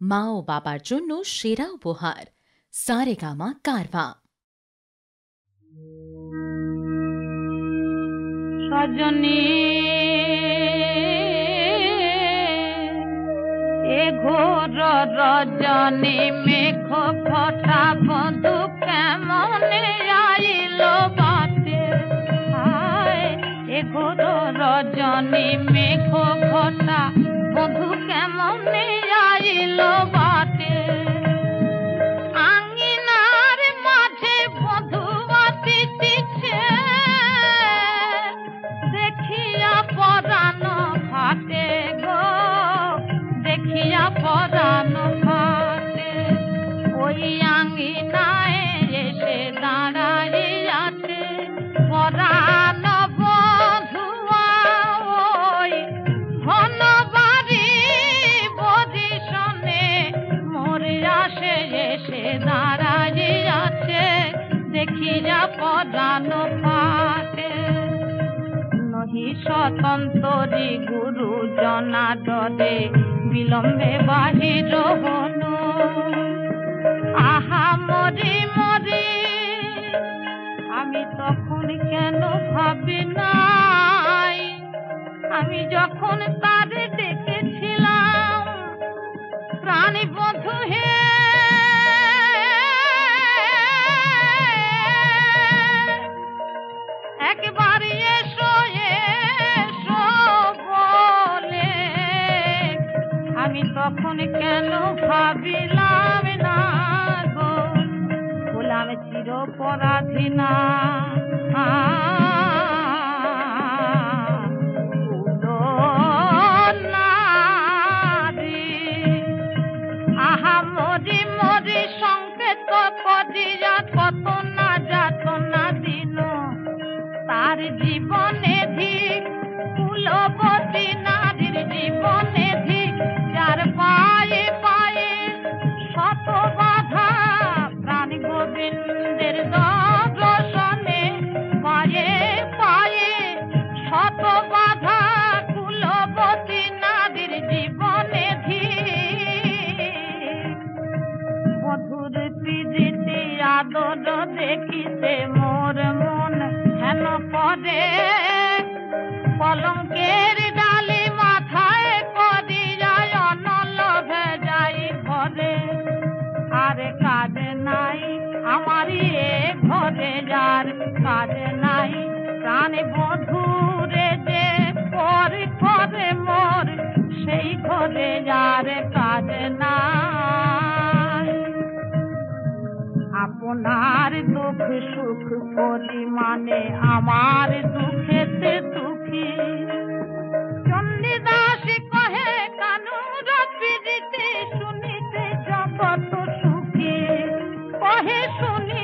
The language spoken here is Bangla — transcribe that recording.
মা ও বাবার জন্য সেরা উপহার। সারেগামা কারভা। সজনী, এ ঘোর রজনী মেঘ ফটা বধু কেমন আইল বাটে? এ ঘোর রজনী মেঘ ফটা আইল ভাতে ওই আঙিনায় দেখিয়া পরাণ ফাটে নহি স্বতন্ত্রী গুরু জনা ডরে, বিলম্বে বাহির হনু আহা মরি মরি, আমি তখন কেন ভাবি নাই? আমি যখন তার ডেকেছিলাম প্রাণী বধু হে আমি তখন কেন ভাবিলাম না গো? বললাম চির পরাধীনা কত না তার জীবনে ধিক কুলবতী নারীর জীবনে আদর দেখিতে মোর মন হেন করে কলঙ্কের ডালি মাথায় করি যায় অনল ভেজাই ঘরে। আর কাজ নাই আমারই এ ঘরে, যার কাজ নাই প্রাণ বধুরে যে পর করে মোর সেই ঘরে যার সুখ সুখ পরিমাণে, আমার দুঃখেতে দুঃখী। চন্ডিদাস কহে কানুর পিড়িতে শুনিতে যত সুখী। কহে, শুনি